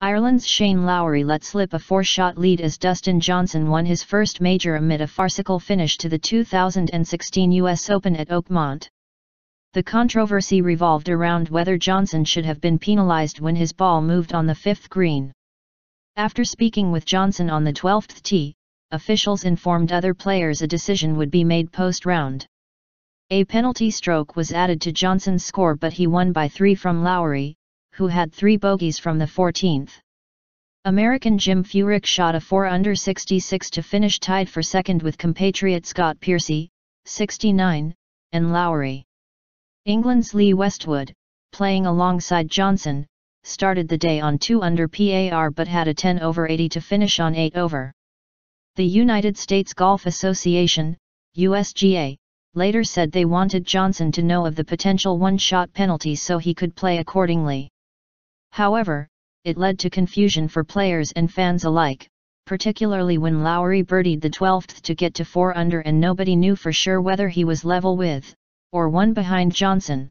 Ireland's Shane Lowry let slip a four-shot lead as Dustin Johnson won his first major amid a farcical finish to the 2016 US Open at Oakmont. The controversy revolved around whether Johnson should have been penalized when his ball moved on the fifth green. After speaking with Johnson on the 12th tee, officials informed other players a decision would be made post-round. A penalty stroke was added to Johnson's score but he won by three from Lowry, who had three bogeys from the 14th. American Jim Furyk shot a 4 under 66 to finish tied for second with compatriot Scott Piercy, 69, and Lowry. England's Lee Westwood, playing alongside Johnson, started the day on 2 under PAR but had a 10 over 80 to finish on 8 over. The United States Golf Association, USGA, later said they wanted Johnson to know of the potential one-shot penalty so he could play accordingly. However, it led to confusion for players and fans alike, particularly when Lowry birdied the 12th to get to 4 under and nobody knew for sure whether he was level with, or one behind Johnson.